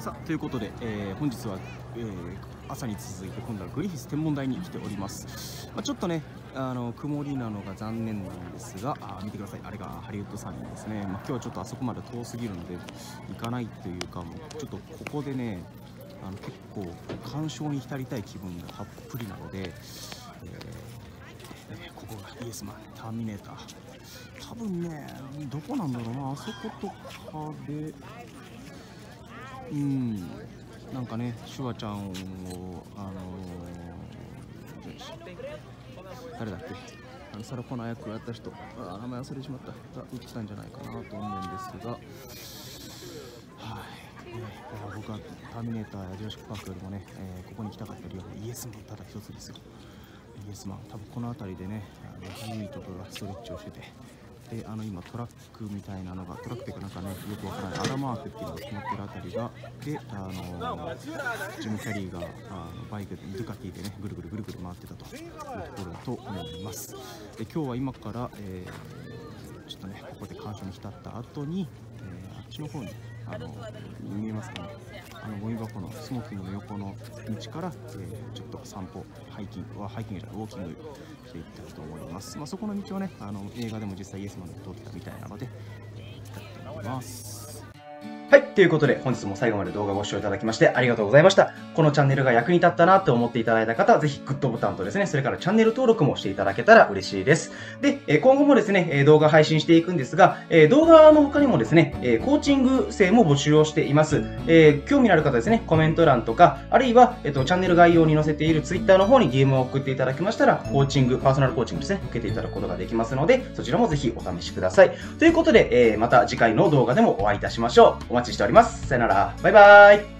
さあということで、えー、本日は、えー、朝に続いて今度はグリフィス天文台に来ております、まあ、ちょっとねあの曇りなのが残念なんですがあ見てください。あれがハリウッドサニーですね、まあ、今日はちょっとあそこまで遠すぎるので行かないというかもうちょっとここでねあの結構鑑賞に浸りたい気分がたっぷりなので、えー、ここがイエスマンターミネーター。多分ねどこなんだろうなあそことかでうん。なんかねシュワちゃんをあのー、誰だっけ？あのサラコナ役をやった人。あ名前忘れてしまった。が打ってたんじゃないかなと思うんですが。はい、ね、僕はターミネーターやジュラシック・パークよりもね、えー、ここに来たかった理由はイエスマンただ一つですよ。イエスマン。多分この辺りでねあのハニーとかがストレッチをしててであの今トラックみたいなのがトラックっていうかなんかねよくわからないアラマークっていうのが決まってるあたりがであのジム・キャリーがあのバイクでドゥカティでねぐるぐるぐるぐる回ってたというところだと思います。で今日は今から、えー、ちょっとねここで感謝に浸った後に、えー、あっちの方にあの見えますかね？あのゴミ箱のスモーキングの横の道から、えー、ちょっと散歩ハイキングはハイキングじゃないウォーキングしていったと思います、まあ、そこの道はねあの映画でも実際イエスマンで通ってたみたいなので、えー、行きたいと思います。はい。ということで、本日も最後まで動画をご視聴いただきましてありがとうございました。このチャンネルが役に立ったなと思っていただいた方は、ぜひグッドボタンとですね、それからチャンネル登録もしていただけたら嬉しいです。で、今後もですね、動画配信していくんですが、動画の他にもですね、コーチング生も募集をしています。興味のある方ですね、コメント欄とか、あるいは、えっと、チャンネル概要に載せている Twitter の方に DM を送っていただきましたら、コーチング、パーソナルコーチングですね、受けていただくことができますので、そちらもぜひお試しください。ということで、また次回の動画でもお会いいたしましょう。お待ちしております。さよなら。バイバイ。